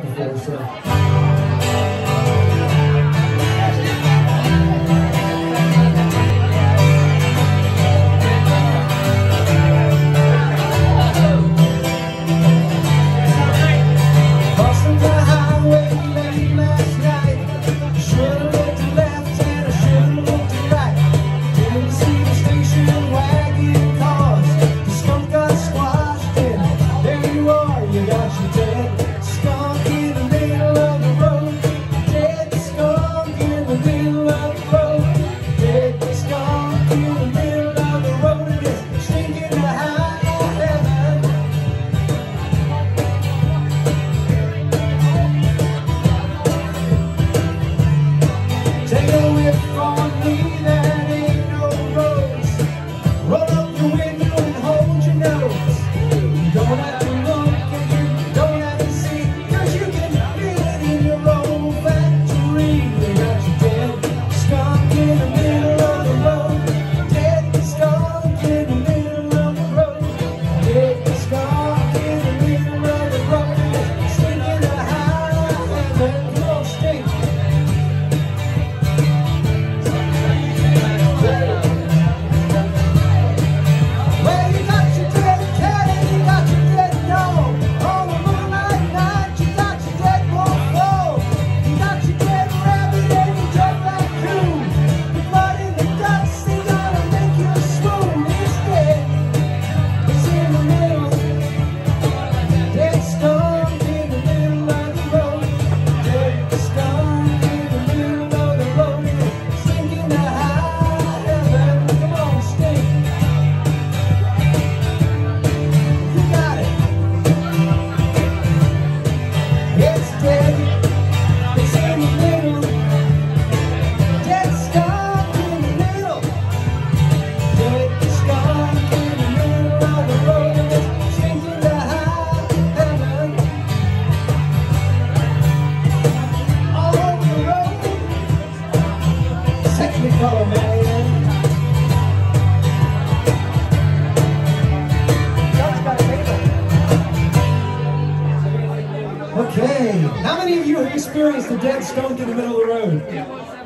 Before, so. Okay, how many of you have experienced the dead stone in the middle of the road?